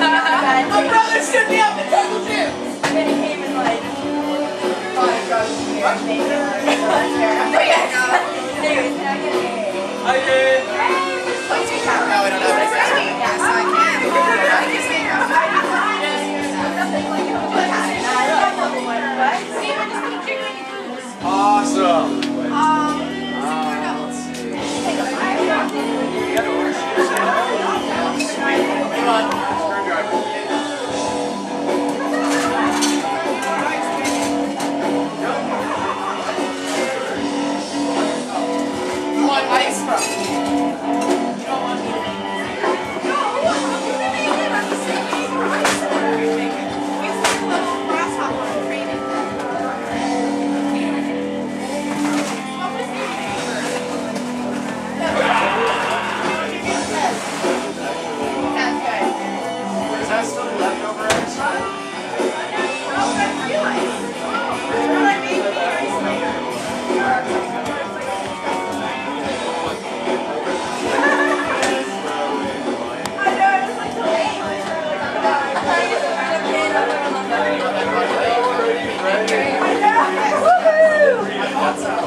My brother stood me up and Uncle Jim. And then he came and like, thought it goes here. and they were like, "Oh, that's fair." I'm like, "Yeah." Anyways, can I get a- I did. Hey, ほら。That's all.